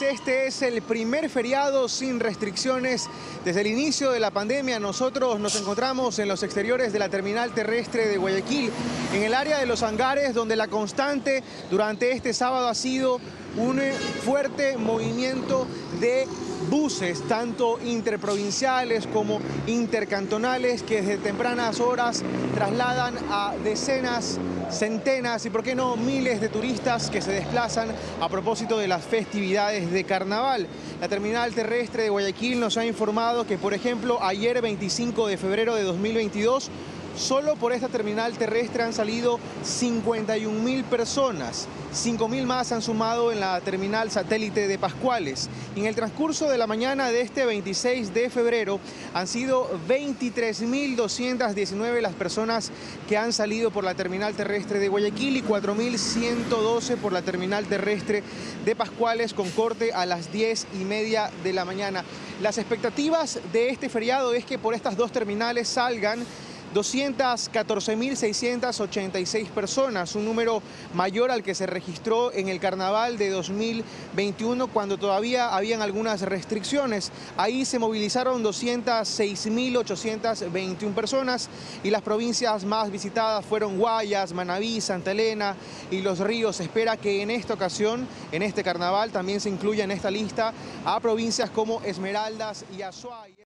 Este es el primer feriado sin restricciones desde el inicio de la pandemia. Nosotros nos encontramos en los exteriores de la terminal terrestre de Guayaquil, en el área de los hangares, donde la constante durante este sábado ha sido un fuerte movimiento de buses, tanto interprovinciales como intercantonales, que desde tempranas horas trasladan a decenas, centenas y, por qué no, miles de turistas que se desplazan a propósito de las festividades de carnaval. La terminal terrestre de Guayaquil nos ha informado que, por ejemplo, ayer 25 de febrero de 2022, Solo por esta terminal terrestre han salido 51 mil personas. 5 mil más han sumado en la terminal satélite de Pascuales. en el transcurso de la mañana de este 26 de febrero han sido 23.219 las personas que han salido por la terminal terrestre de Guayaquil y 4.112 por la terminal terrestre de Pascuales con corte a las 10 y media de la mañana. Las expectativas de este feriado es que por estas dos terminales salgan 214.686 personas, un número mayor al que se registró en el carnaval de 2021 cuando todavía habían algunas restricciones. Ahí se movilizaron 206.821 personas y las provincias más visitadas fueron Guayas, Manabí, Santa Elena y Los Ríos. Espera que en esta ocasión, en este carnaval, también se incluya en esta lista a provincias como Esmeraldas y Azuay.